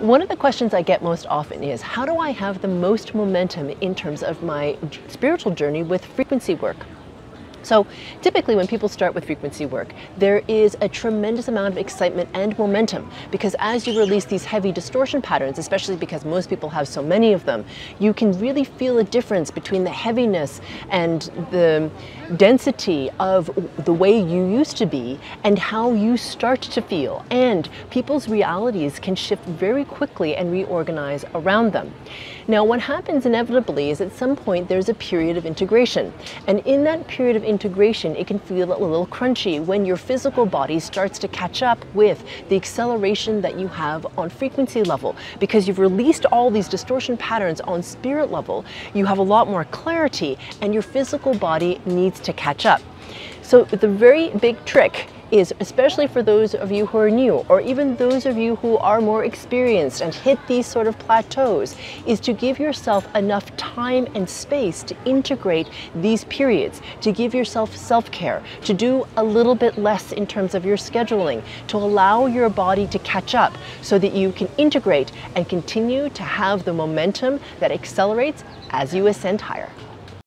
One of the questions I get most often is how do I have the most momentum in terms of my spiritual journey with frequency work? So typically when people start with frequency work, there is a tremendous amount of excitement and momentum because as you release these heavy distortion patterns, especially because most people have so many of them, you can really feel a difference between the heaviness and the density of the way you used to be and how you start to feel. And people's realities can shift very quickly and reorganize around them. Now, what happens inevitably is at some point there's a period of integration. And in that period of integration, it can feel a little crunchy when your physical body starts to catch up with the acceleration that you have on frequency level. Because you've released all these distortion patterns on spirit level, you have a lot more clarity and your physical body needs to catch up. So the very big trick is, especially for those of you who are new, or even those of you who are more experienced and hit these sort of plateaus, is to give yourself enough time and space to integrate these periods, to give yourself self-care, to do a little bit less in terms of your scheduling, to allow your body to catch up so that you can integrate and continue to have the momentum that accelerates as you ascend higher.